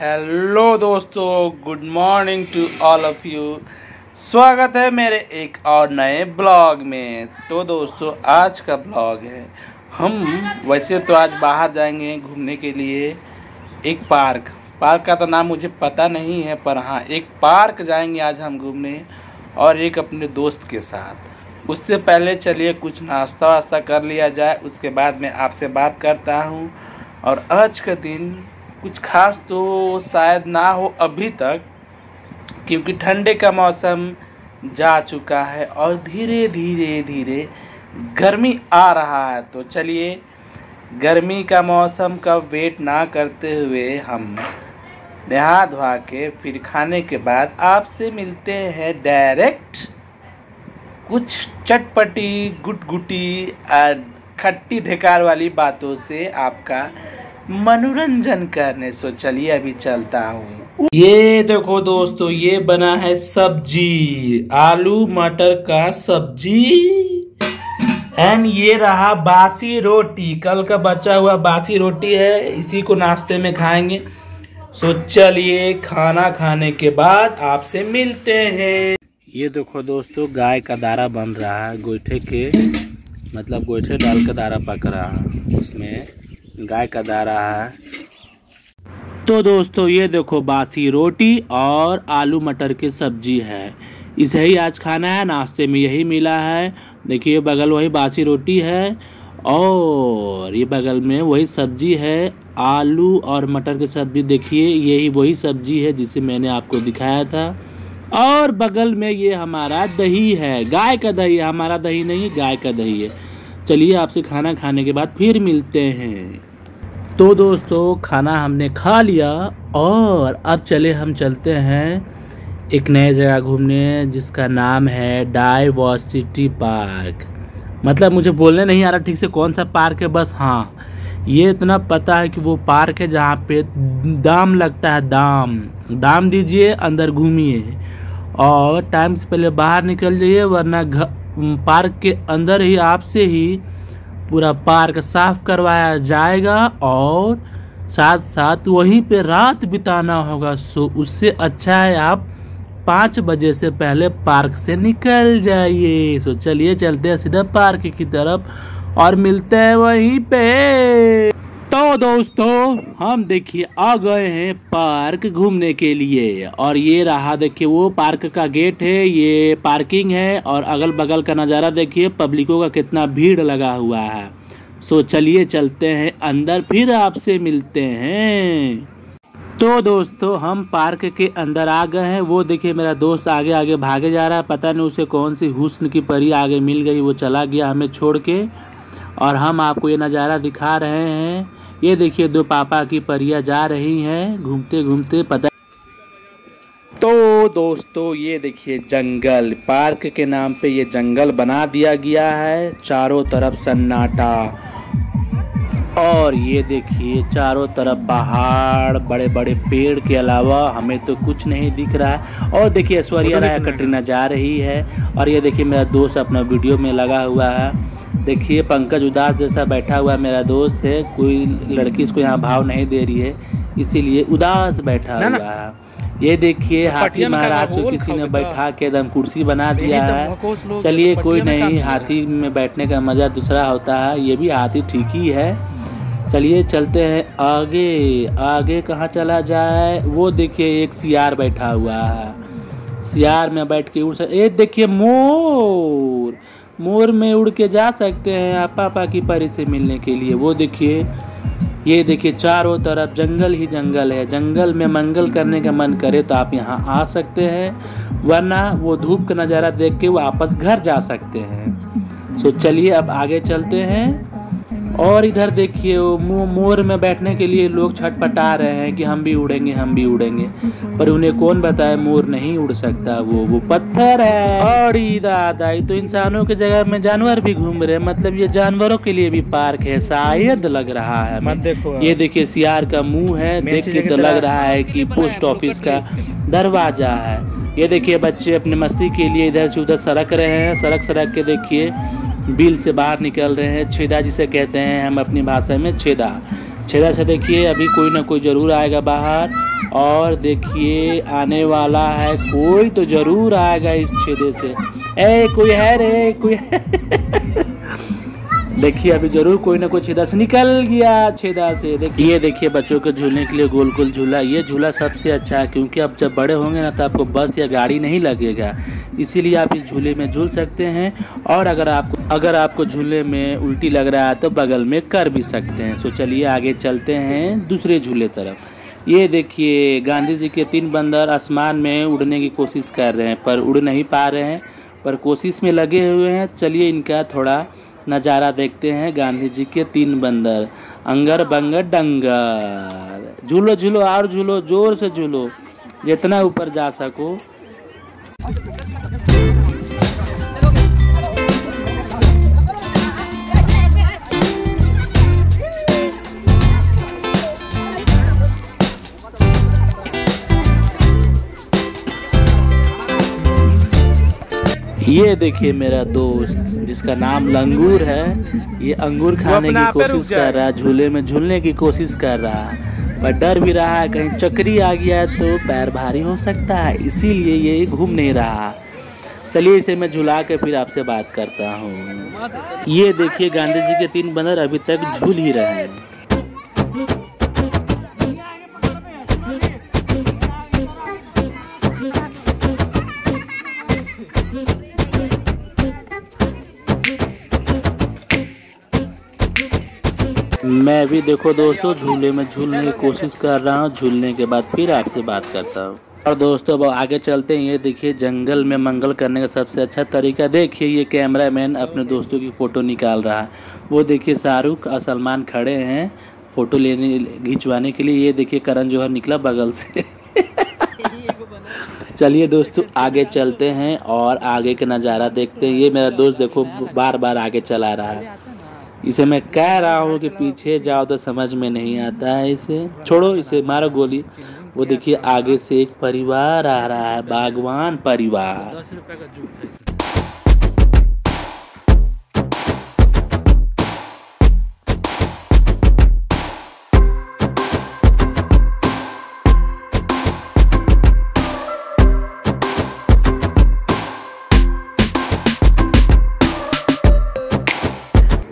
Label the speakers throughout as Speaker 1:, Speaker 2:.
Speaker 1: Hello दोस्तों. Good morning to all of you स्वागत है मेरे एक और नए ब्लॉग में. तो दोस्तों, आज का ब्लॉग है, हम वैसे तो आज बाहर जाएँगे घूमने के लिए एक पार्क. पार्क का तो नाम मुझे पता नहीं है, पर हाँ एक पार्क जाएँगे आज हम घूमने और एक अपने दोस्त के साथ. उससे पहले चलिए कुछ नाश्ता वास्ता कर लिया जाए. उसके बाद मैं आपसे बात करता हूँ और आज का दिन कुछ खास तो शायद ना हो अभी तक, क्योंकि ठंडे का मौसम जा चुका है और धीरे धीरे धीरे गर्मी आ रहा है। तो चलिए, गर्मी का मौसम का वेट ना करते हुए हम नहा धोआ के फिर खाने के बाद आपसे मिलते हैं डायरेक्ट कुछ चटपटी, गुटगुटी खट्टी, ढेकार वाली बातों से आपका मनोरंजन करने, सो चलिए अभी चलता हूँ। ये देखो दोस्तों, ये बना है सब्ज़ी, आलू मटर का सब्ज़ी। एंड ये रहा बासी रोटी। कल का बचा हुआ बासी रोटी है, इसी को नाश्ते में खाएँगे। सो चलिए खाना खाने के बाद आपसे मिलते हैं। ये देखो दोस्तों, गाय का दारा बन रहा है गोईठे के मतलब गोईठे डाल के दारा पक रहा है, उसमें। गाय का दारा है। तो दोस्तों, ये देखो बासी रोटी और आलू मटर की सब्ज़ी है। इसे ही आज खाना है, नाश्ते में यही मिला है। देखिए बगल वही बासी रोटी है और ये बगल में वही सब्ज़ी है। आलू और मटर की सब्ज़ी, देखिए यही वही सब्ज़ी है जिसे मैंने आपको दिखाया था। और बगल में ये हमारा दही है। गाय का दही है, हमारा दही नहीं, गाय का दही है। चलिए, आपसे खाना खाने के बाद फिर मिलते हैं। तो दोस्तों, खाना हमने खा लिया और अब चले हम चलते हैं एक नए जगह घूमने जिसका नाम है डाइवर्सिटी पार्क मतलब मुझे बोलने नहीं आ रहा ठीक से कौन सा पार्क है, बस हाँ ये इतना पता है कि वो पार्क है जहाँ पे दाम लगता है, दाम। दाम दीजिए, अंदर घूमिए। और टाइम से पहले बाहर निकल जाइए, वरना पार्क के अंदर ही आपसे ही पूरा पार्क साफ़ करवाया जाएगा और साथ साथ वहीं पे रात बिताना होगा। सो उससे अच्छा है आप पाँच बजे से पहले पार्क से निकल जाइए। सो चलिए, चलते हैं सीधा पार्क की तरफ़ और मिलते हैं वहीं पे। तो दोस्तों, हम देखिए, आ गए हैं पार्क घूमने के लिए। और ये रहा, देखिए, वो पार्क का गेट है, ये पार्किंग है, और अगल बगल का नज़ारा देखिए, पब्लिकों का कितना भीड़ लगा हुआ है। सो, चलिए चलते हैं अंदर, फिर आपसे मिलते हैं। तो दोस्तों, हम पार्क के अंदर आ गए हैं। वो देखिए, मेरा दोस्त आगे आगे भागे जा रहा है। पता नहीं उसे कौन सी हुस्न की परी आगे मिल गई, वो चला गया हमें छोड़ के। और हम आपको ये नज़ारा दिखा रहे हैं। ये देखिए दो पापा की परियाँ जा रही हैं घूमते घूमते पता तो दोस्तों ये देखिए जंगल। पार्क के नाम पे ये जंगल बना दिया गया है चारों तरफ़ सन्नाटा। और ये देखिए चारों तरफ़ पहाड़ बड़े बड़े पेड़ के अलावा हमें तो कुछ नहीं दिख रहा है। और देखिए ऐश्वर्या राय कटरीना जा रही है। और ये देखिए मेरा दोस्त अपना वीडियो में लगा हुआ है। देखिए पंकज उदास जैसा बैठा हुआ मेरा दोस्त है। कोई लड़की इसको यहाँ भाव नहीं दे रही है इसीलिए उदास बैठा हुआ है। ये देखिए हाथी महाराज को किसी ने बैठा के एकदम कुर्सी बना दिया है। चलिए कोई नहीं हाथी में बैठने का मज़ा दूसरा होता है। ये भी हाथी ठीक ही है। चलिए चलते हैं आगे। आगे कहाँ चला जाए? वो देखिए एक सियार बैठा हुआ है। सियार में बैठ के उड़ ये देखिए मोर। मोर में उड़ के जा सकते हैं आप पापा की परी से मिलने के लिए। वो देखिए, ये देखिए, चारों तरफ़ जंगल ही जंगल है। जंगल में मंगल करने का मन करे तो आप यहाँ आ सकते हैं, वरना वो धूप का नज़ारा देख के वापस घर जा सकते हैं। सो चलिए, अब आगे चलते हैं। और इधर देखिए वो मोर में बैठने के लिए लोग छटपटा रहे हैं कि हम भी उड़ेंगे हम भी उड़ेंगे। पर उन्हें कौन बताए मोर नहीं उड़ सकता वो वो पत्थर है। और दादा तो इंसानों के जगह में जानवर भी घूम रहे हैं मतलब ये जानवरों के लिए भी पार्क है शायद लग रहा है मत देखो ये देखिए सियार का मुँह है देख के तो लग रहा है कि पोस्ट ऑफ़िस का दरवाज़ा है। ये देखिए बच्चे अपने मस्ती के लिए इधर से उधर सड़क रहे हैं सड़क सड़क के देखिए। बिल से बाहर निकल रहे हैं। छेदा जिसे कहते हैं, हम अपनी भाषा में छेदा। छेदा से देखिए, अभी कोई ना कोई ज़रूर आएगा बाहर। और देखिए, आने वाला है कोई तो ज़रूर आएगा इस छेदे से। ए, कोई है रे, कोई देखिए, अभी ज़रूर कोई ना कोई छेदा से निकल गया छेदा से। देखिए। ये देखिए, बच्चों को झूलने के लिए गोल गोल झूला। ये झूला सबसे अच्छा है, क्योंकि अब जब बड़े होंगे ना तो आपको बस या गाड़ी नहीं लगेगा। इसीलिए आप इस झूले में झूल सकते हैं। और अगर आपको अगर आपको झूले में उल्टी लग रहा है तो बगल में कर भी सकते हैं। सो चलिए आगे चलते हैं दूसरे झूले तरफ़। ये देखिए, गांधी जी के तीन बंदर आसमान में उड़ने की कोशिश कर रहे हैं, पर उड़ नहीं पा रहे हैं, पर कोशिश में लगे हुए हैं। चलिए इनका थोड़ा नज़ारा देखते हैं। गांधी जी के तीन बंदर, अंगर बंगर डंगर। झूलो झूलो, और झूलो, ज़ोर से झूलो, जितना ऊपर जा सको। ये देखिए मेरा दोस्त जिसका नाम लंगूर है ये अंगूर खाने की कोशिश कर रहा है झूले में झूलने की कोशिश कर रहा है पर डर भी रहा है कहीं चक्री आ गया तो पैर भारी हो सकता है इसीलिए ये घूम नहीं रहा चलिए इसे मैं झुला के फिर आपसे बात करता हूँ। ये देखिए गांधी जी के तीन बंदर अभी तक झूल ही रहे हैं। मैं भी देखो दोस्तों, झूले में झूलने की कोशिश कर रहा हूँ। झूलने के बाद फिर आपसे बात करता हूँ। और दोस्तों, अब आगे चलते हैं। ये देखिए, जंगल में मंगल करने का सबसे अच्छा तरीका। देखिए, ये कैमरा मैन अपने दोस्तों की फ़ोटो निकाल रहा है। वो देखिए, शाहरुख और सलमान खड़े हैं फ़ोटो लेने, खिंचवाने के लिए। ये देखिए, करण जौहर निकला बगल से। चलिए दोस्तों, आगे चलते हैं और आगे का नज़ारा देखते हैं। ये मेरा दोस्त देखो बार बार आगे चला रहा है। इसे मैं कह रहा हूँ कि पीछे जाओ तो समझ में नहीं आता है इसे। छोड़ो इसे, मारो गोली। वो देखिए, आगे से एक परिवार आ रहा है, बागवान परिवार।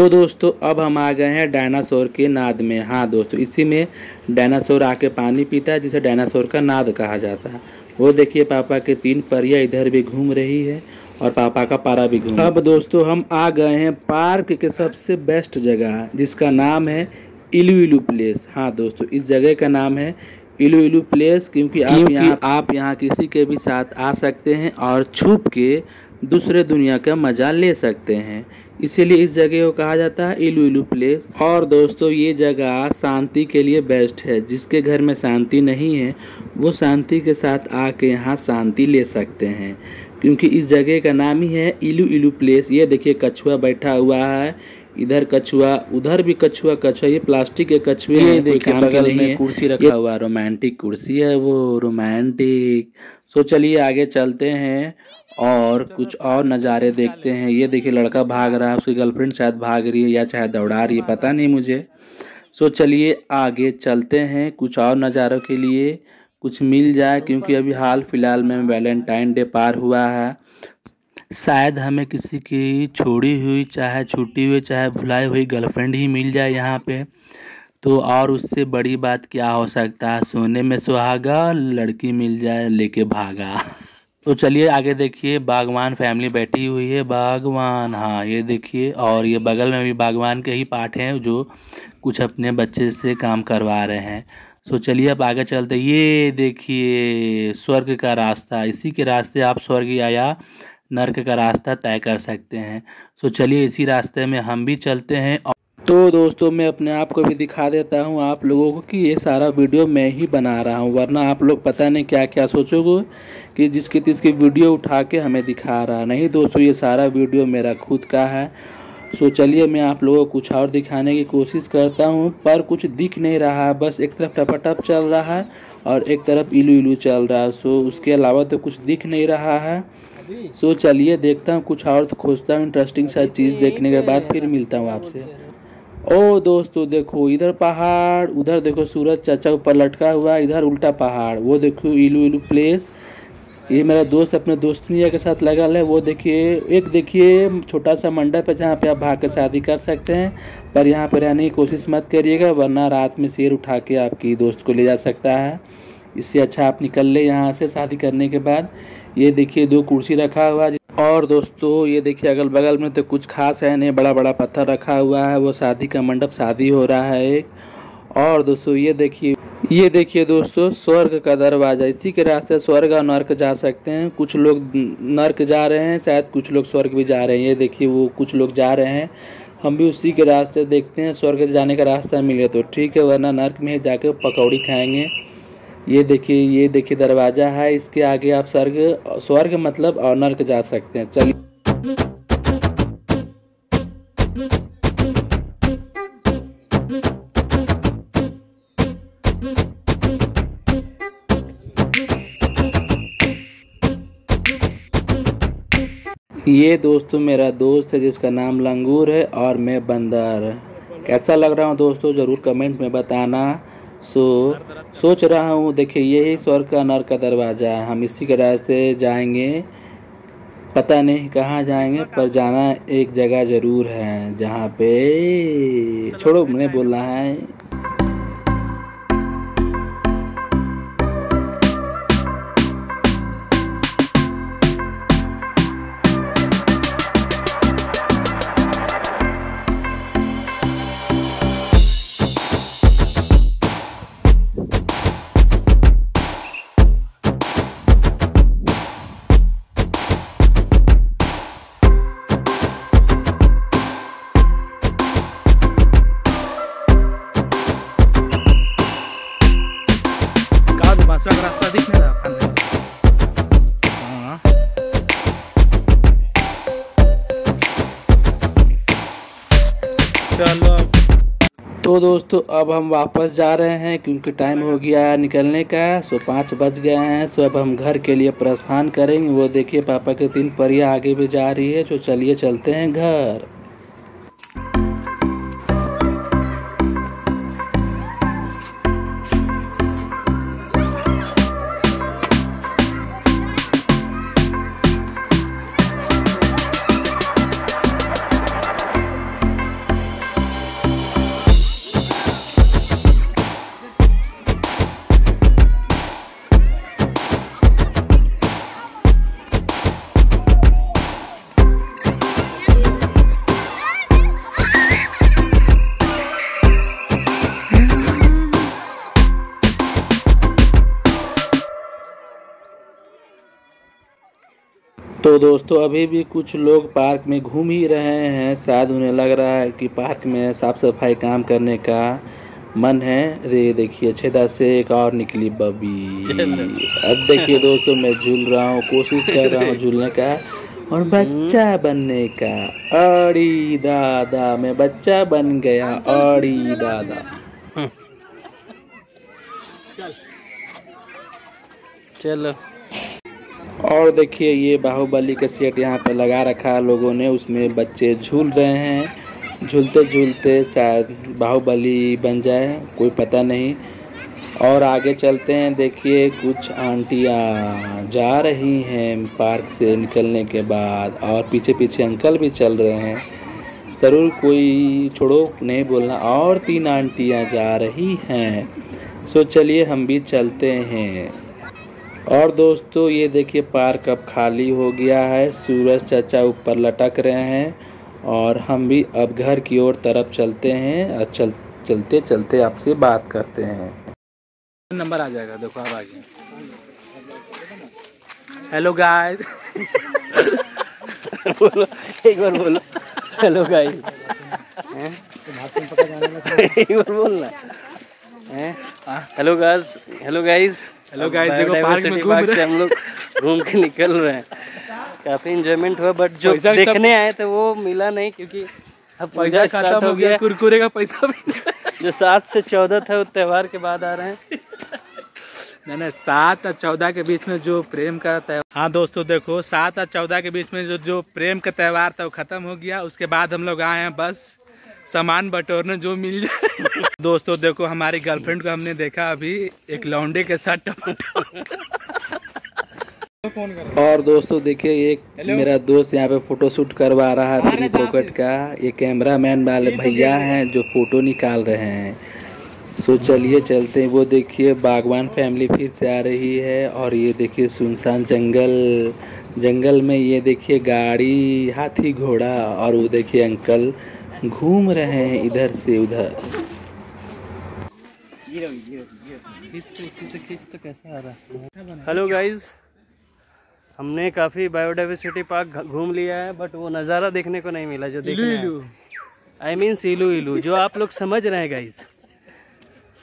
Speaker 1: तो दोस्तों अब हम आ गए हैं डायनासोर के नाद में। हाँ दोस्तों इसी में डायनासोर आके पानी पीता है जिसे डायनासोर का नाद कहा जाता है। वो देखिए पापा के तीन परियाँ इधर भी घूम रही है और पापा का पारा भी घूम अब दोस्तों हम आ गए हैं पार्क के सबसे बेस्ट जगह जिसका नाम है इलू इलू प्लेस। हाँ दोस्तों इस जगह का नाम है इलू इलू प्लेस क्योंकि आप यहाँ आप यहाँ किसी के भी साथ आ सकते हैं और छुप के दूसरे दुनिया का मज़ा ले सकते हैं। इसीलिए इस जगह को कहा जाता है इलू इलू प्लेस। और दोस्तों, ये जगह शांति के लिए बेस्ट है। जिसके घर में शांति नहीं है, वो शांति के साथ आके यहाँ शांति ले सकते हैं। क्योंकि इस जगह का नाम ही है इलू इलू प्लेस। ये देखिए, कछुआ बैठा हुआ है। इधर कछुआ उधर भी कछुआ कछुआ ये प्लास्टिक के कछुए ये देखिए बगल में कुर्सी रखा हुआ रोमांटिक कुर्सी है वो रोमांटिक। सो चलिए आगे चलते हैं और कुछ और नज़ारे देखते हैं। ये देखिए लड़का भाग रहा है उसकी गर्लफ्रेंड शायद भाग रही है या चाहे दौड़ा रही है पता नहीं मुझे। सो चलिए आगे चलते हैं कुछ और नज़ारों के लिए। कुछ मिल जाए क्योंकि अभी हाल फ़िलहाल में वैलेंटाइन डे पार हुआ है। शायद हमें किसी की छोड़ी हुई, चाहे छूटी हुई, चाहे भुलाई हुई गर्लफ्रेंड ही मिल जाए यहाँ पे। तो और उससे बड़ी बात क्या हो सकता है? सोने में सुहागा, लड़की मिल जाए, लेके भागा। तो चलिए आगे देखिए, बागवान फैमिली बैठी हुई है। बागवान हाँ ये देखिए, और ये बगल में भी बागवान के ही पार्ट हैं, जो कुछ अपने बच्चे से काम करवा रहे हैं। सो चलिए अब आगे चलते ये देखिए, स्वर्ग का रास्ता। इसी के रास्ते आप स्वर्ग या नर्क का रास्ता तय कर सकते हैं। सो चलिए इसी रास्ते में हम भी चलते हैं तो दोस्तों, मैं अपने आप को भी दिखा देता हूँ आप लोगों को कि ये सारा वीडियो मैं ही बना रहा हूँ, वरना आप लोग पता नहीं क्या क्या सोचोगे कि जिसकी तिसकी वीडियो उठा के हमें दिखा रहा। नहीं दोस्तों, ये सारा वीडियो मेरा खुद का है। सो चलिए मैं आप लोगों को कुछ और दिखाने की कोशिश करता हूँ, पर कुछ दिख नहीं रहा। है बस एक तरफ़ टपाटप चल रहा है और एक तरफ़ इलू इलू चल रहा। है सो उसके अलावा तो कुछ दिख नहीं रहा है। सो चलिए देखता हूँ कुछ और खोजता हूँ इंटरेस्टिंग सा चीज़ देखने के बाद फिर मिलता हूँ आपसे। ओ दोस्तों देखो इधर पहाड़ उधर देखो सूरज चाचा ऊपर लटका हुआ इधर उल्टा पहाड़ वो देखो इलू इलू प्लेस ये मेरा दोस्त अपने दोस्तनिया के साथ लगा है वो देखिए एक देखिए छोटा सा मंडप है जहाँ पे आप भाग कर शादी कर सकते हैं पर यहाँ पर रहने की कोशिश मत करिएगा वरना रात में शेर उठा के आपकी दोस्त को ले जा सकता है। इससे अच्छा आप निकल ले यहाँ से शादी करने के बाद। ये देखिए दो कुर्सी रखा हुआ है। और दोस्तों, ये देखिए अगल बगल में तो कुछ खास है नहीं बड़ा बड़ा पत्थर रखा हुआ है। वो शादी का मंडप शादी हो रहा है एक। और दोस्तों, ये देखिए ये देखिए दोस्तों, स्वर्ग का दरवाज़ा। इसी के रास्ते स्वर्ग और नर्क जा सकते हैं। कुछ लोग नर्क जा रहे हैं, शायद कुछ लोग स्वर्ग भी जा रहे हैं। ये देखिए वो कुछ लोग जा रहे हैं। हम भी उसी के रास्ते देखते हैं। स्वर्ग जाने का रास्ता मिले तो। ठीक है, वरना नर्क में जाके पकौड़ी खाएँगे। ये देखिए ये देखिए दरवाज़ा है, इसके आगे आप स्वर्ग स्वर्ग मतलब और नर्क जा सकते हैं। चलिए। ये दोस्तों मेरा दोस्त है, जिसका नाम लंगूर है और मैं बंदर। कैसा लग रहा हूँ दोस्तों? ज़रूर कमेंट में बताना। सो, सोच रहा हूँ, देखिए, यही स्वर्ग का नर का दरवाज़ा है। हम इसी के रास्ते जाएँगे। पता नहीं कहाँ जाएँगे, पर जाना एक जगह ज़रूर है जहाँ पे। छोड़ो, मैंने बोलना है। तो दोस्तों, अब हम वापस जा रहे हैं, क्योंकि टाइम हो गया है निकलने का। सो पाँच बज गए हैं, सो अब हम घर के लिए प्रस्थान करेंगे। वो देखिए, पापा के तीन परियाँ आगे भी जा रही है तो चलिए चलते हैं घर। तो दोस्तों अभी भी कुछ लोग पार्क में घूम ही रहे हैं। शायद उन्हें लग रहा है कि पार्क में साफ़ सफ़ाई काम करने का मन है। अरे देखिए छेदा से एक और निकली बबी। अब देखिए दोस्तों मैं झूल रहा हूँ कोशिश कर रहा हूँ झूलने का और बच्चा बनने का। अड़ी दादा मैं बच्चा बन गया अड़ी दादा।
Speaker 2: चलो।
Speaker 1: और देखिए ये बाहुबली का सेट यहाँ पे लगा रखा है लोगों ने, उसमें बच्चे झूल रहे हैं। झूलते झूलते शायद बाहुबली बन जाए, कोई पता नहीं। और आगे चलते हैं, देखिए कुछ आंटियाँ जा रही हैं पार्क से निकलने के बाद, और पीछे पीछे अंकल भी चल रहे हैं। ज़रूर कोई छोड़ो, नहीं बोलना, और तीन आंटियाँ जा रही हैं। सो चलिए, हम भी चलते हैं। और दोस्तों, ये देखिए पार्क अब खाली हो गया है। सूरज चाचा ऊपर लटक रहे हैं और हम भी अब घर की ओर तरफ़ चलते हैं। और चल, चलते चलते आपसे बात करते हैं।
Speaker 2: नंबर आ जाएगा, देखो अब आगे। हेलो गाइस बोलो, एक बार बोलो। Hello guys hello guys hello guys
Speaker 1: hello guys देखो पार्क में घूम रहे
Speaker 2: हम लोग घूम के निकल रहे हैं। काफ़ी इंजॉयमेंट हुआ बट जो देखने आए थे वो मिला नहीं क्योंकि अब
Speaker 1: पैसा खत्म हो गया कुरकुरे का पैसा भी
Speaker 2: जो सात से चौदह था वो त्योहार के बाद आ रहे हैं।
Speaker 1: नहीं नहीं सात और चौदह के बीच में जो प्रेम का त्योहार हाँ दोस्तों देखो सात और चौदह के बीच में जो जो प्रेम का त्यौहार था वो खत्म हो गया। उसके बाद हम लोग आए हैं बस। सामान बटोरने जो मिल जाए। दोस्तों देखो हमारी गर्लफ्रेंड को हमने देखा अभी एक लौंडे के साथ और दोस्तों देखिए एक मेरा दोस्त यहाँ पे फ़ोटो शूट करवा रहा है फ्री पॉकेट का। ये कैमरा मैन वाले भैया हैं? जो फ़ोटो निकाल रहे हैं। सो चलिए चलते हैं। वो देखिए बागवान फैमिली फिर से आ रही है। और ये देखिए सुनसान जंगल। जंगल में ये देखिए गाड़ी हाथी घोड़ा और वो देखिए अंकल। घूम रहे हैं इधर से उधर।
Speaker 2: हेलो गाइस हमने काफ़ी बायोडाइवर्सिटी पार्क घूम लिया है बट वो नज़ारा देखने को नहीं मिला जो देखने आई मीन सीलू इलू जो आप लोग समझ रहे हैं गाइस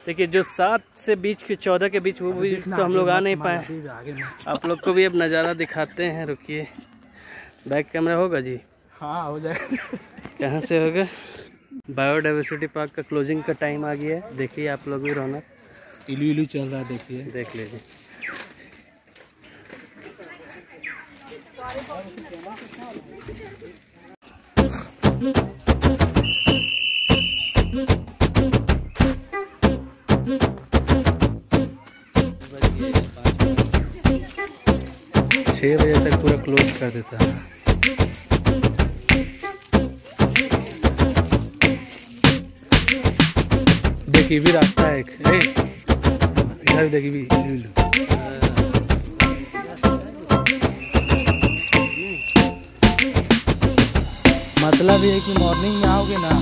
Speaker 2: देखिए जो सात से बीच के चौदह के बीच वो भी तो हम लोग आ नहीं पाए। आप लोग को भी अब नज़ारा दिखाते हैं रुकिए। बैक कैमरा होगा जी?
Speaker 1: हाँ हो जाएगा।
Speaker 2: कहाँ से होगा? बायोडाइवर्सिटी पार्क का क्लोजिंग का टाइम आ गया है। देखिए आप लोग भी रौनक।
Speaker 1: इलू इलू चल रहा है देखिए।
Speaker 2: देख लीजिए।
Speaker 1: छः बजे तक पूरा क्लोज कर देता। है देखिए भी रास्ता है एक इधर देखिए भी मतलब ये है कि मॉर्निंग में आओगे ना,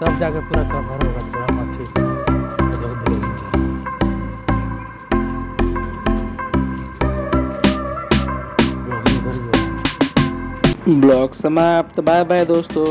Speaker 1: तब जाकर पूरा कवर होगा, थोड़ा मच्छी ब्लॉग समाप्त बाय बाय दोस्तों।